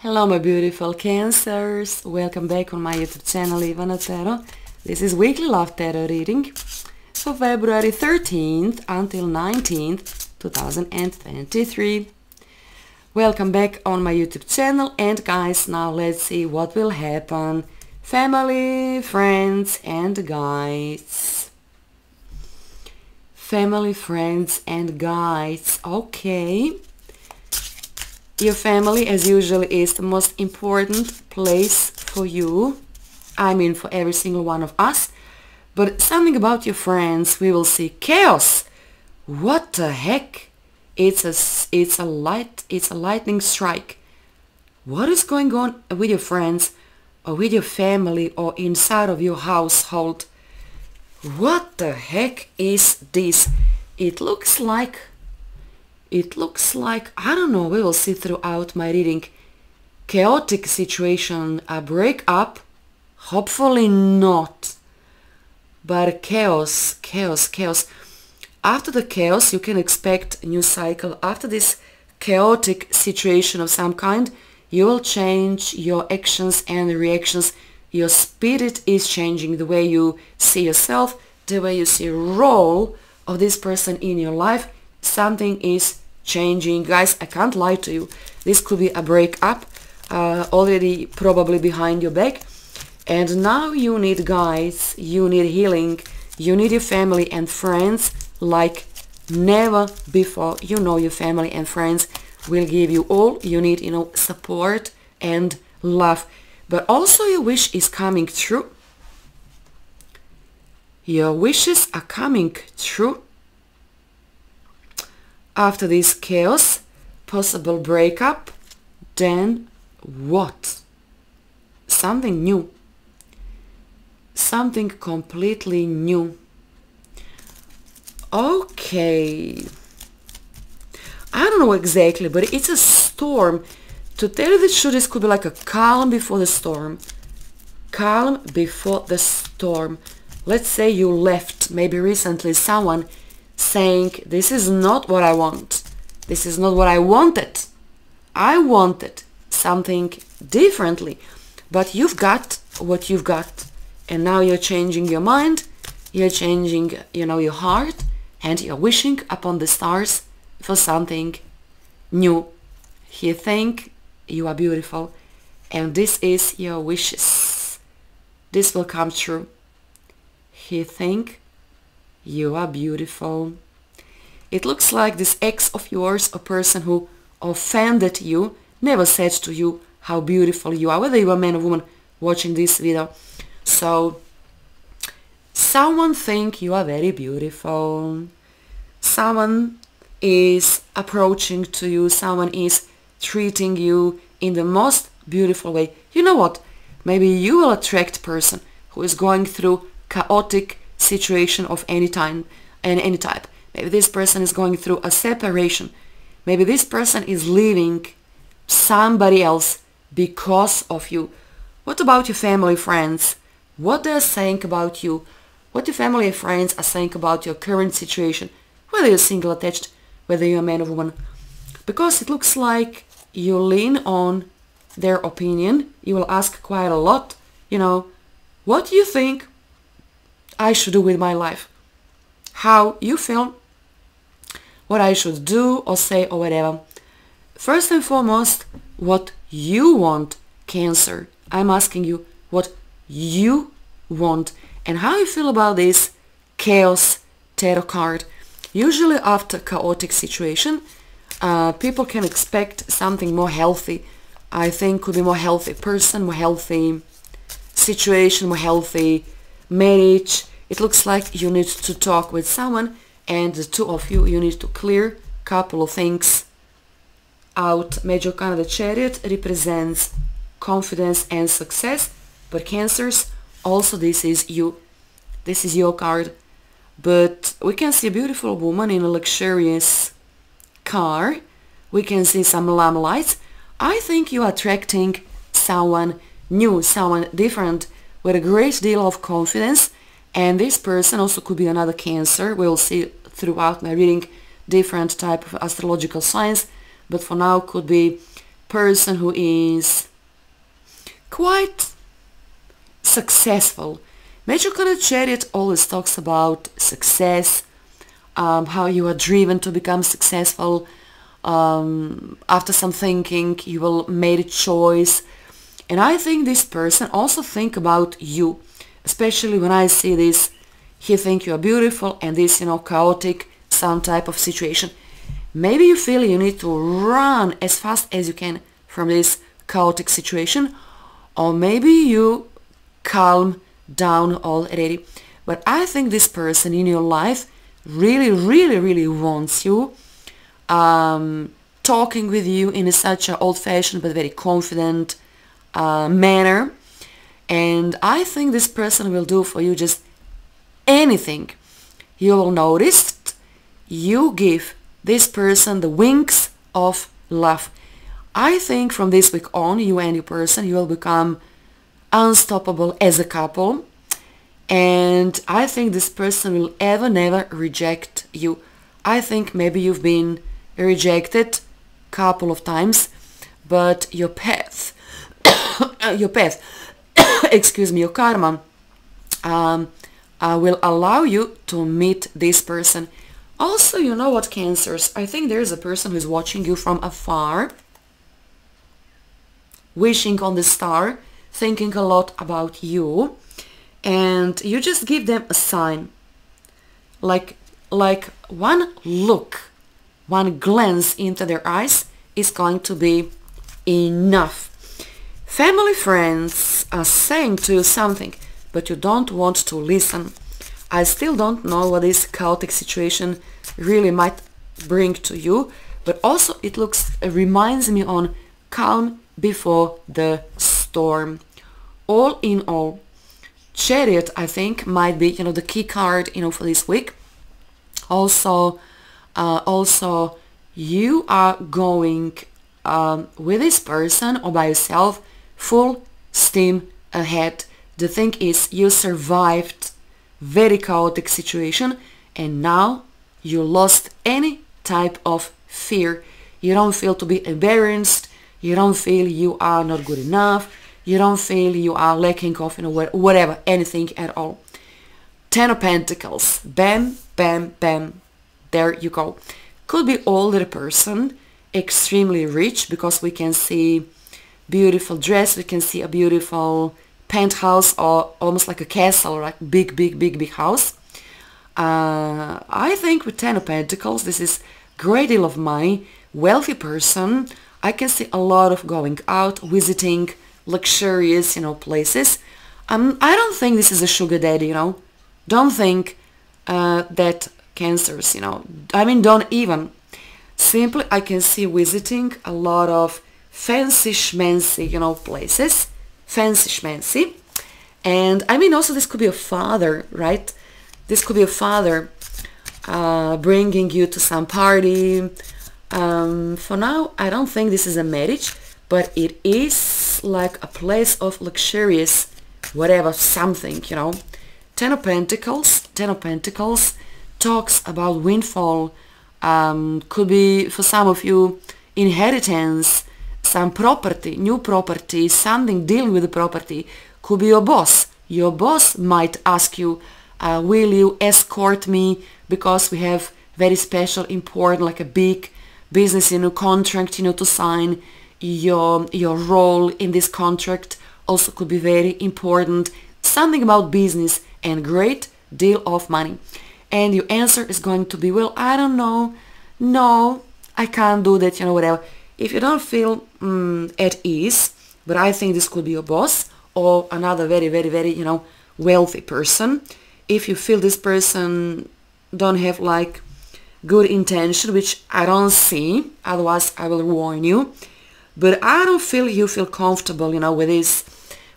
Hello my beautiful cancers, welcome back on my YouTube channel Ivana Tarot. This is weekly love tarot reading for February 13th until 19th 2023. Welcome back on my YouTube channel and guys now let's see what will happen. Family, friends and guides. Family, friends and guys. Okay. Your family, as usual, is the most important place for you. I mean, for every single one of us. But something about your friends, we will see chaos. What the heck? It's a, it's a light, it's a lightning strike. What is going on with your friends or with your family or inside of your household? What the heck is this? It looks like it looks like, I don't know, we will see throughout my reading, chaotic situation, a breakup, hopefully not, but chaos, chaos, chaos. After the chaos, you can expect new cycle. After this chaotic situation of some kind, you will change your actions and reactions. Your spirit is changing the way you see yourself, the way you see role of this person in your life something is changing. Guys, I can't lie to you. This could be a breakup uh, already probably behind your back. And now you need guys, you need healing, you need your family and friends like never before. You know your family and friends will give you all you need, you know, support and love. But also your wish is coming true. Your wishes are coming true after this chaos, possible breakup, then what? Something new. Something completely new. Okay. I don't know exactly, but it's a storm. To tell you the truth, this could be like a calm before the storm. Calm before the storm. Let's say you left, maybe recently, someone saying this is not what I want. This is not what I wanted. I wanted something differently. But you've got what you've got. And now you're changing your mind, you're changing, you know, your heart, and you're wishing upon the stars for something new. You think you are beautiful, and this is your wishes. This will come true. You think you are beautiful. It looks like this ex of yours, a person who offended you, never said to you how beautiful you are, whether you are man or woman watching this video. So, someone think you are very beautiful. Someone is approaching to you, someone is treating you in the most beautiful way. You know what? Maybe you will attract person who is going through chaotic situation of any time and any type. Maybe this person is going through a separation. Maybe this person is leaving somebody else because of you. What about your family friends? What they're saying about you? What your family and friends are saying about your current situation? Whether you're single, attached, whether you're a man or woman. Because it looks like you lean on their opinion. You will ask quite a lot. You know, what do you think? I should do with my life. How you feel, what I should do or say or whatever. First and foremost, what you want, Cancer. I'm asking you what you want and how you feel about this chaos tarot card. Usually after chaotic situation, uh, people can expect something more healthy. I think could be more healthy person, more healthy situation, more healthy marriage. It looks like you need to talk with someone and the two of you, you need to clear couple of things out. Major Arcana of the Chariot represents confidence and success, but Cancers, also this is you. This is your card. But we can see a beautiful woman in a luxurious car. We can see some lamplights. I think you are attracting someone new, someone different with a great deal of confidence and this person also could be another cancer. We'll see throughout my reading different type of astrological signs but for now could be person who is quite successful. Major Planet Chariot always talks about success, um, how you are driven to become successful. Um, after some thinking, you will make a choice. And I think this person also think about you, especially when I see this, he think you are beautiful and this, you know, chaotic, some type of situation. Maybe you feel you need to run as fast as you can from this chaotic situation or maybe you calm down already. But I think this person in your life really, really, really wants you, um, talking with you in a such an old-fashioned but very confident uh, manner. And I think this person will do for you just anything. You will notice you give this person the wings of love. I think from this week on, you and your person, you will become unstoppable as a couple and I think this person will ever never reject you. I think maybe you've been rejected couple of times but your path your path. Excuse me your karma. Um, uh, will allow you to meet this person. Also you know what cancers? I think there's a person who's watching you from afar wishing on the star thinking a lot about you and you just give them a sign. Like like one look one glance into their eyes is going to be enough family friends are saying to you something but you don't want to listen I still don't know what this chaotic situation really might bring to you but also it looks it reminds me on calm before the storm all in all, Chariot, I think, might be, you know, the key card, you know, for this week. Also, uh, also, you are going um, with this person or by yourself full steam ahead. The thing is, you survived very chaotic situation and now you lost any type of fear. You don't feel to be embarrassed. You don't feel you are not good enough you don't feel you are lacking of, you know, whatever, anything at all. Ten of Pentacles, bam, bam, bam, there you go. Could be older person, extremely rich, because we can see beautiful dress, we can see a beautiful penthouse or almost like a castle, like big, big, big, big house. Uh, I think with Ten of Pentacles, this is great deal of money, wealthy person. I can see a lot of going out, visiting, luxurious, you know, places. Um, I don't think this is a sugar daddy, you know. Don't think uh, that cancers, you know. I mean, don't even. Simply, I can see visiting a lot of fancy schmancy, you know, places. Fancy schmancy. And I mean, also this could be a father, right? This could be a father uh, bringing you to some party. Um, for now, I don't think this is a marriage, but it is like a place of luxurious whatever something you know ten of pentacles ten of pentacles talks about windfall um, could be for some of you inheritance some property new property something dealing with the property could be your boss. Your boss might ask you uh, will you escort me? Because we have very special important like a big business you know contract you know to sign your your role in this contract also could be very important. Something about business and great deal of money. And your answer is going to be well i don't know. No i can't do that you know whatever if you don't feel um, at ease but i think this could be your boss or another very very very you know wealthy person if you feel this person don't have like good intention which i don't see otherwise i will warn you but I don't feel you feel comfortable, you know, with this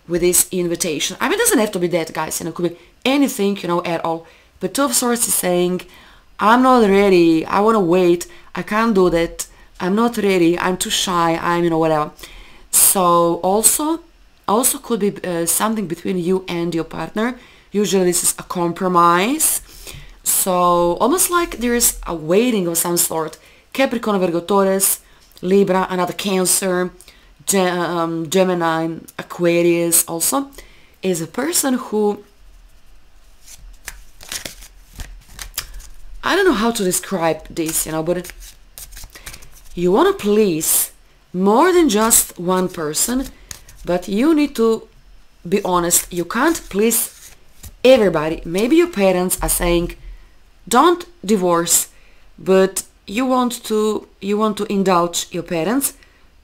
with this invitation. I mean, it doesn't have to be that, guys. You know, it could be anything, you know, at all. But Two of Swords is saying, I'm not ready. I want to wait. I can't do that. I'm not ready. I'm too shy. I'm, you know, whatever. So also, also could be uh, something between you and your partner. Usually this is a compromise. So almost like there is a waiting of some sort. Capricorn, Virgo, Taurus, Libra, another Cancer, um, Gemini, Aquarius also, is a person who I don't know how to describe this, you know, but you want to please more than just one person, but you need to be honest. You can't please everybody. Maybe your parents are saying, don't divorce, but you want to you want to indulge your parents,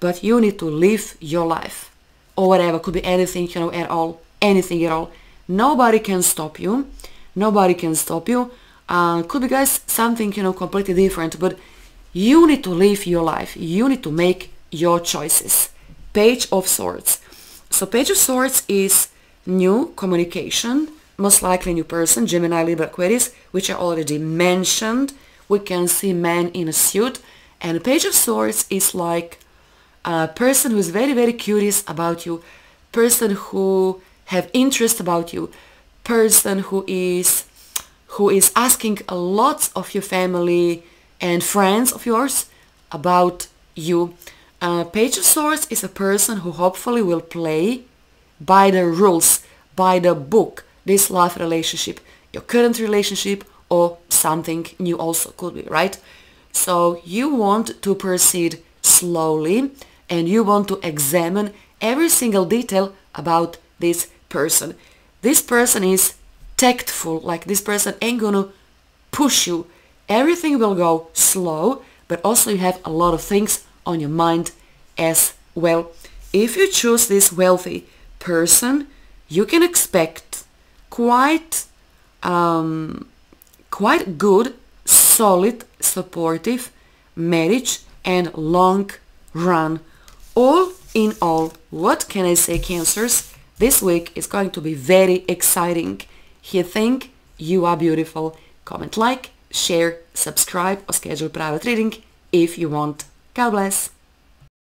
but you need to live your life or whatever. Could be anything, you know, at all, anything at all. Nobody can stop you. Nobody can stop you uh, could be guys something you know completely different but you need to live your life. You need to make your choices. Page of swords. So page of swords is new communication most likely new person gemini libra aquarius which i already mentioned. We can see man in a suit. And page of swords is like a person who is very very curious about you person who have interest about you person who is who is asking a lot of your family and friends of yours about you. Uh, Page of Swords is a person who hopefully will play by the rules, by the book, this love relationship, your current relationship or something new also could be, right? So you want to proceed slowly and you want to examine every single detail about this person. This person is tactful, like this person ain't gonna push you. Everything will go slow, but also you have a lot of things on your mind as well. If you choose this wealthy person, you can expect quite um, quite good, solid, supportive marriage and long run. All in all, what can I say, Cancers? This week is going to be very exciting. You think you are beautiful. Comment like, share, subscribe or schedule private reading if you want. God bless.